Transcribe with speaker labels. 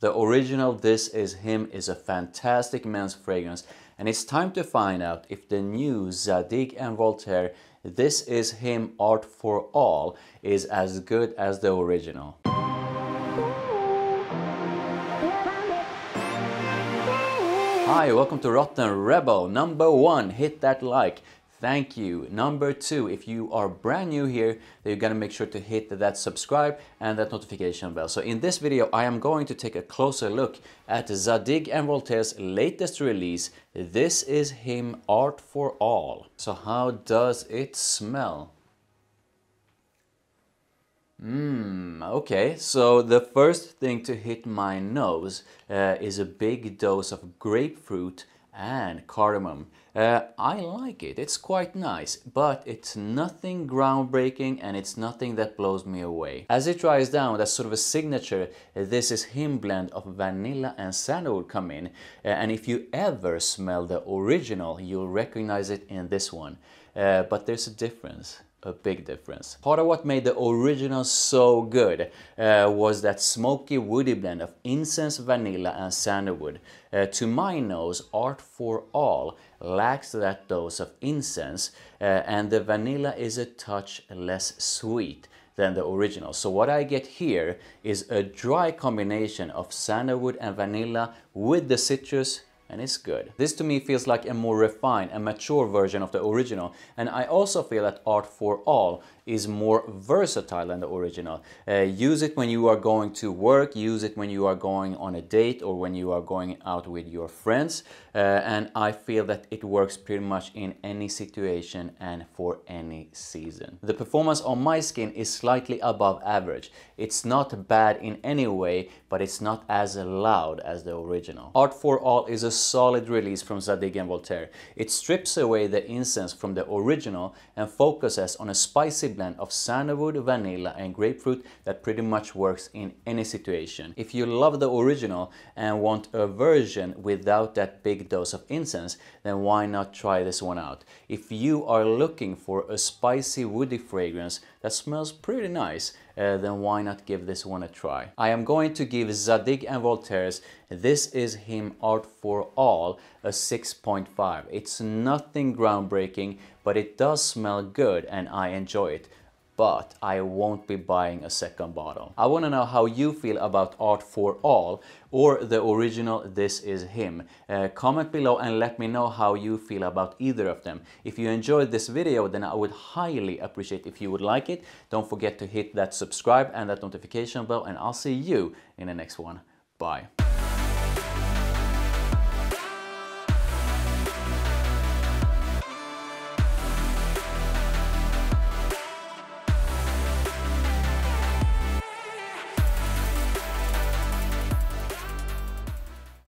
Speaker 1: The original This Is Him is a fantastic men's fragrance and it's time to find out if the new Zadig and Voltaire This Is Him Art for All is as good as the original. Hi, welcome to Rotten Rebel. Number one, hit that like. Thank you. Number two, if you are brand new here, then you gotta make sure to hit that subscribe and that notification bell. So in this video, I am going to take a closer look at Zadig and Voltaire's latest release. This is him Art for All. So how does it smell? Mmm, okay. So the first thing to hit my nose uh, is a big dose of grapefruit and cardamom. Uh, I like it, it's quite nice, but it's nothing groundbreaking and it's nothing that blows me away. As it dries down, that's sort of a signature, this is him blend of vanilla and sandalwood come in. Uh, and if you ever smell the original, you'll recognize it in this one. Uh, but there's a difference a big difference. Part of what made the original so good uh, was that smoky woody blend of incense, vanilla and sandalwood. Uh, to my nose, Art for All lacks that dose of incense uh, and the vanilla is a touch less sweet than the original. So what I get here is a dry combination of sandalwood and vanilla with the citrus and it's good. This to me feels like a more refined and mature version of the original and I also feel that Art for All is more versatile than the original. Uh, use it when you are going to work, use it when you are going on a date or when you are going out with your friends. Uh, and I feel that it works pretty much in any situation and for any season. The performance on my skin is slightly above average. It's not bad in any way, but it's not as loud as the original. Art for All is a solid release from Zadig and Voltaire. It strips away the incense from the original and focuses on a spicy blend of sandalwood, vanilla and grapefruit that pretty much works in any situation. If you love the original and want a version without that big dose of incense, then why not try this one out? If you are looking for a spicy woody fragrance that smells pretty nice, uh, then why not give this one a try? I am going to give Zadig and Voltaire's This Is Him Art for All a 6.5. It's nothing groundbreaking, but it does smell good and I enjoy it but I won't be buying a second bottle. I want to know how you feel about Art for All or the original This Is Him. Uh, comment below and let me know how you feel about either of them. If you enjoyed this video then I would highly appreciate if you would like it. Don't forget to hit that subscribe and that notification bell and I'll see you in the next one. Bye.